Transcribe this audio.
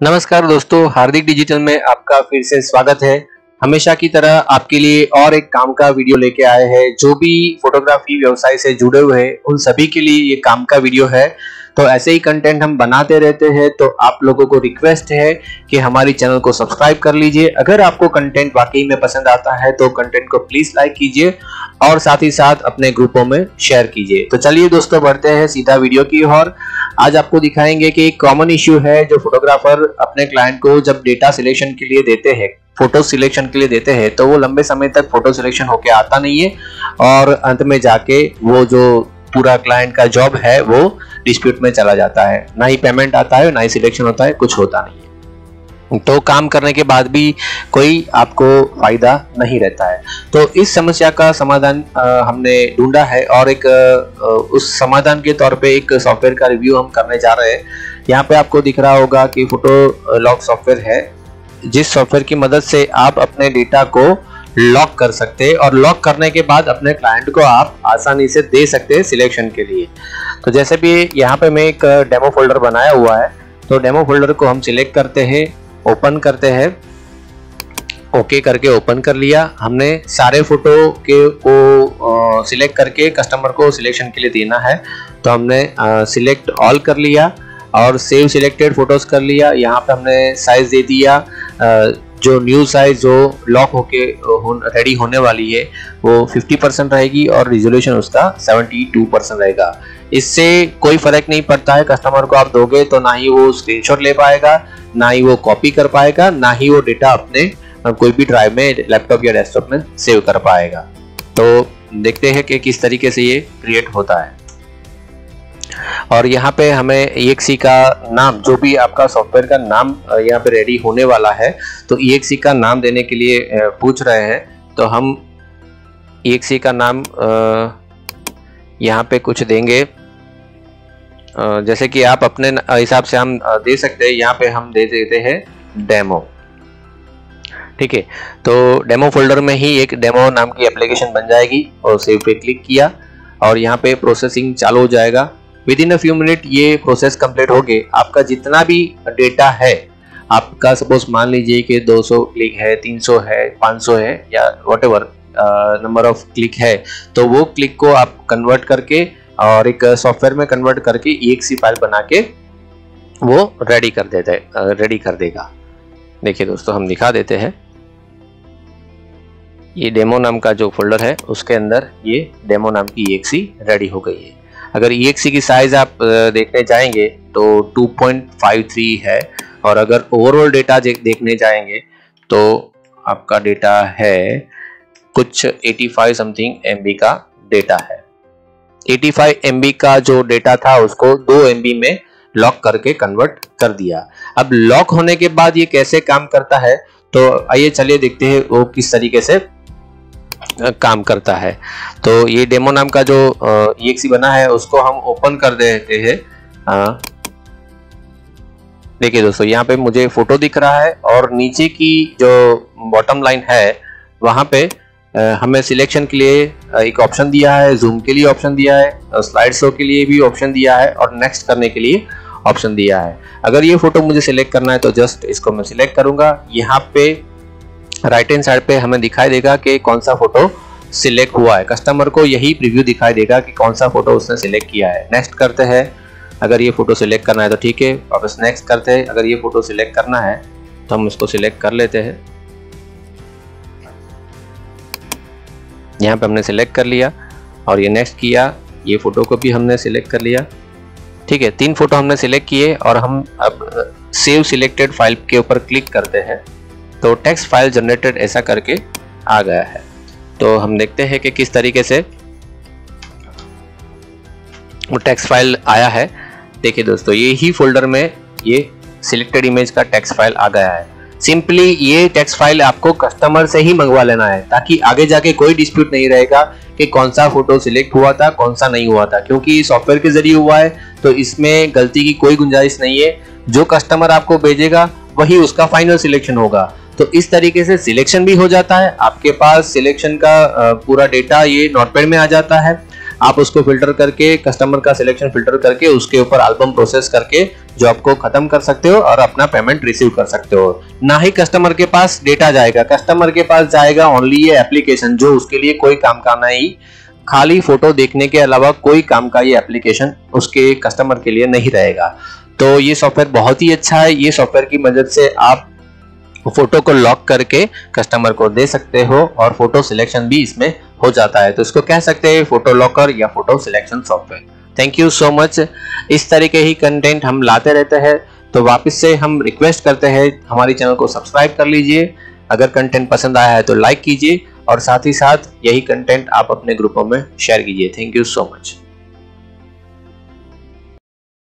नमस्कार दोस्तों, हार्दिक डिजिटल में आपका फिर से स्वागत है। हमेशा की तरह आपके लिए और एक काम का वीडियो लेके आए हैं। जो भी फोटोग्राफी व्यवसाय से जुड़े हुए हैं, उन सभी के लिए ये काम का वीडियो है। तो ऐसे ही कंटेंट हम बनाते रहते हैं तो आप लोगों को रिक्वेस्ट है कि हमारी चैनल को सब्सक्राइब कर लीजिए। अगर आपको कंटेंट वाकई में पसंद आता है तो कंटेंट को प्लीज़ लाइक कीजिए। और साथ ही साथ अपने ग्रुपों में शेयर कीजिए। तो चलिए दोस्तों, बढ़ते हैं सीधा वीडियो की ओर। आज आपको दिखाएँगे कि एक कॉमन इश्यू है जो फोटोग्राफर अपने क्लाइंट को जब डेटा सिलेक्शन के लिए देते हैं फ़ोटो सिलेक्शन के लिए देते हैं तो वो लंबे समय तक फ़ोटो सिलेक्शन होके आता नहीं है और अंत में जाके वो जो पूरा क्लाइंट का जॉब है, वो डिस्प्यूट में चला जाता है। ना ही पेमेंट आता है, ना ही सिलेक्शन होता है, कुछ होता नहीं है। तो काम करने के बाद भी कोई आपको फ़ायदा नहीं रहता है। तो इस समस्या का समाधान हमने ढूंढा है और एक उस समाधान के तौर पे एक सॉफ्टवेयर का रिव्यू हम करने जा रहे हैं। यहाँ पे आपको दिख रहा होगा कि फ़ोटो लॉक सॉफ्टवेयर है, जिस सॉफ्टवेयर की मदद से आप अपने डेटा को लॉक कर सकते हैं और लॉक करने के बाद अपने क्लाइंट को आप आसानी से दे सकते हैं सिलेक्शन के लिए। तो जैसे भी यहाँ पे मैं एक डेमो फोल्डर बनाया हुआ है तो डेमो फोल्डर को हम सिलेक्ट करते हैं ओपन करते हैं। ओके okay करके ओपन कर लिया। हमने सारे फ़ोटो के को सिलेक्ट करके कस्टमर को सिलेक्शन के लिए देना है। तो हमने सिलेक्ट ऑल कर लिया और सेव सिलेक्टेड फ़ोटोज़ कर लिया। यहाँ पे हमने साइज़ दे दिया। आ, जो न्यू साइज़ जो लॉक होके रेडी होने वाली है वो 50 परसेंट रहेगी और रिजोल्यूशन उसका 72 परसेंट रहेगा। इससे कोई फ़र्क नहीं पड़ता है कस्टमर को आप दोगे तो ना ही वो स्क्रीनशॉट ले पाएगा, ना ही वो कॉपी कर पाएगा, ना ही वो डेटा अपने कोई भी ड्राइव में लैपटॉप या डेस्कटॉप में सेव कर पाएगा। तो देखते हैं कि किस तरीके से ये क्रिएट होता है। और यहाँ पे हमें ई का नाम, जो भी आपका सॉफ्टवेयर का नाम यहाँ पे रेडी होने वाला है तो ई का नाम देने के लिए पूछ रहे हैं। तो हम ई का नाम यहाँ पे कुछ देंगे। जैसे कि आप अपने हिसाब से हम दे सकते हैं, यहाँ पे हम दे देते हैं डेमो। ठीक है तो डेमो फोल्डर में ही एक डेमो नाम की एप्लीकेशन बन जाएगी, और सेव पे क्लिक किया, और यहाँ पे प्रोसेसिंग चालू हो जाएगा। Within a few minute ये प्रोसेस कंप्लीट हो गए। आपका जितना भी डेटा है, आपका सपोज़ मान लीजिए कि 200 क्लिक है 300 है 500 है, या वट नंबर ऑफ़ क्लिक है तो वो क्लिक को आप कन्वर्ट करके और एक सॉफ्टवेयर में कन्वर्ट करके ई फ़ाइल बना के वो रेडी कर देते रेडी कर देगा। देखिए दोस्तों, हम दिखा देते हैं। ये डेमो नाम का जो फोल्डर है, उसके अंदर ये डेमो नाम की ई रेडी हो गई है। अगर ई की साइज़ आप देखने जाएँगे तो 2.53 है। और अगर ओवरऑल डेटा देखने जाएँगे तो आपका डेटा है कुछ 85 समथिंग एमबी का डेटा है। 85 एम का जो डेटा था, उसको 2 एम में लॉक करके कन्वर्ट कर दिया। अब लॉक होने के बाद ये कैसे काम करता है? तो आइए चलिए देखते हैं वो किस तरीके से काम करता है। तो ये डेमो नाम का जो ई बना है, उसको हम ओपन कर देते हैं। देखिए दोस्तों, यहाँ पे मुझे फ़ोटो दिख रहा है और नीचे की जो बॉटम लाइन है, वहाँ पे हमें सिलेक्शन के लिए एक ऑप्शन दिया है जूम के लिए ऑप्शन दिया है स्लाइड शो के लिए भी ऑप्शन दिया है और नेक्स्ट करने के लिए ऑप्शन दिया है। अगर ये फ़ोटो मुझे सिलेक्ट करना है तो जस्ट इसको मैं सिलेक्ट करूँगा। यहाँ पे राइट हैंड साइड पे हमें दिखाई देगा कि कौन सा फ़ोटो सिलेक्ट हुआ है। कस्टमर को यही प्रीव्यू दिखाई देगा कि कौन सा फ़ोटो उसने सिलेक्ट किया है। नेक्स्ट करते हैं। अगर ये फ़ोटो सिलेक्ट करना है तो ठीक है। वापस नेक्स्ट करते हैं। अगर ये फ़ोटो सिलेक्ट करना है तो हम इसको सिलेक्ट कर लेते हैं। यहाँ पे हमने सिलेक्ट कर लिया और ये नेक्स्ट किया, ये फ़ोटो को भी हमने सिलेक्ट कर लिया। ठीक है, तीन फ़ोटो हमने सिलेक्ट किए और हम अब सेव सिलेक्टेड फ़ाइल के ऊपर क्लिक करते हैं। तो टेक्स्ट फ़ाइल जनरेटेड ऐसा करके आ गया है। तो हम देखते हैं कि किस तरीके से वो टेक्स्ट फ़ाइल आया है। देखिए दोस्तों, ये ही फोल्डर में ये सिलेक्टेड इमेज का टेक्स्ट फ़ाइल आ गया है। सिंपली ये टेक्स्ट फ़ाइल आपको कस्टमर से ही मंगवा लेना है, ताकि आगे जाके कोई डिस्प्यूट नहीं रहेगा कि कौन सा फ़ोटो सिलेक्ट हुआ था, कौन सा नहीं हुआ था। क्योंकि सॉफ्टवेयर के ज़रिए हुआ है तो इसमें गलती की कोई गुंजाइश नहीं है। जो कस्टमर आपको भेजेगा, वही उसका फाइनल सिलेक्शन होगा। तो इस तरीके से सिलेक्शन भी हो जाता है। आपके पास सिलेक्शन का पूरा डेटा ये नोटपैड में आ जाता है। आप उसको फ़िल्टर करके कस्टमर का सिलेक्शन फ़िल्टर करके, उसके ऊपर एल्बम प्रोसेस करके जॉब को खत्म कर सकते हो और अपना पेमेंट रिसीव कर सकते हो। ना ही कस्टमर के पास डेटा जाएगा। कस्टमर के पास जाएगा ओनली ये एप्लीकेशन जो उसके लिए कोई काम का नहीं। खाली फ़ोटो देखने के अलावा कोई काम का ये एप्लीकेशन उसके कस्टमर के लिए नहीं रहेगा। तो ये सॉफ्टवेयर बहुत ही अच्छा है। ये सॉफ्टवेयर की मदद से आप फ़ोटो को लॉक करके कस्टमर को दे सकते हो और फ़ोटो सिलेक्शन भी इसमें हो जाता है। तो इसको कह सकते हैं फ़ोटो लॉकर या photo selection software. Thank you so much इस तरीके ही कंटेंट हम लाते रहते हैं। तो वापस से हम रिक्वेस्ट करते हैं। हमारे चैनल को सब्सक्राइब कर लीजिए। अगर कंटेंट पसंद आया है तो लाइक कीजिए। और साथ ही साथ यही कंटेंट आप अपने ग्रुपों में शेयर कीजिए। Thank you so much